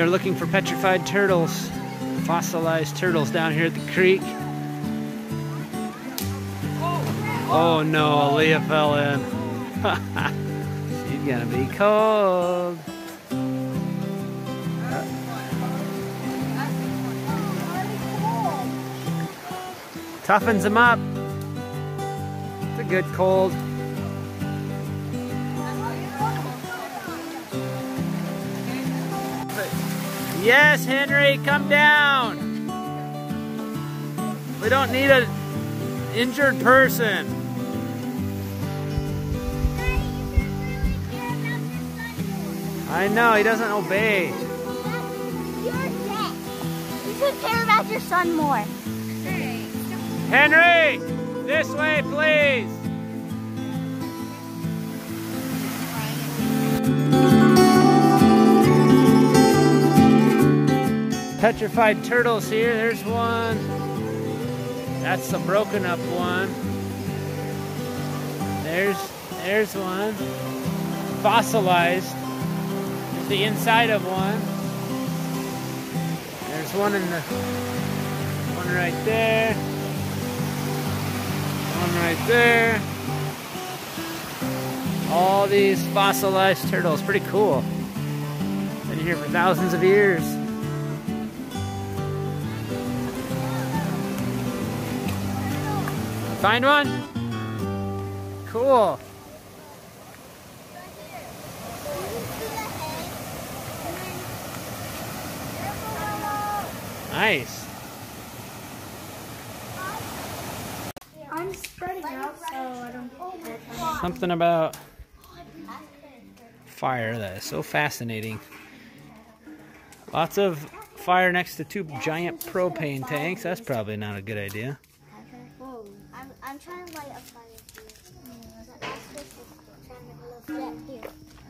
are looking for petrified turtles, fossilized turtles down here at the creek. Oh no, Aaliyah fell in. She's gonna be cold. Toughens them up. It's a good cold. Yes, Henry, come down. We don't need an injured person. I know, he doesn't obey. You're dead. You should care about your son more. Henry, this way, please. Petrified turtles here. There's one. That's the broken up one. There's there's one. Fossilized. The inside of one. There's one in the one right there. One right there. All these fossilized turtles. Pretty cool. Been here for thousands of years. Find one? Cool. Nice. I'm spreading out so I don't Something about fire that is so fascinating. Lots of fire next to two giant propane tanks. That's probably not a good idea. I'm, trying to light a fire here.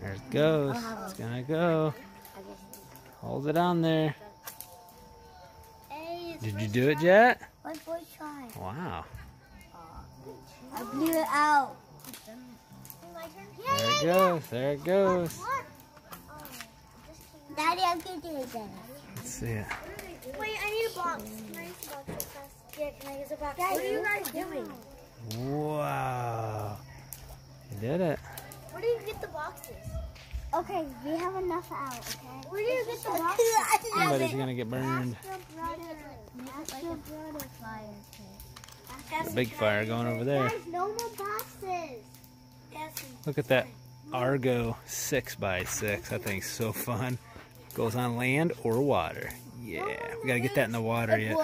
There it goes. It's gonna go. Hold it on there. Hey, Did you do it yet? Boy try. Wow. I blew it out. There it goes. There it goes. Daddy, I'm gonna do it then. Let's see it. Wait, I need a box. Can I use a box real fast? Yeah, can I use a box? what are you guys doing? Wow. You did it. Where do you get the boxes? Okay, we have enough out, okay? Where do you get the boxes? Somebody's gonna get burned. Ask your brother. Ask your brother fire A big fire going over there. Guys, no more boxes. Look at that Argo 6x6. That thing's so fun. Goes on land or water. Yeah, oh, we gotta get that in the water yet.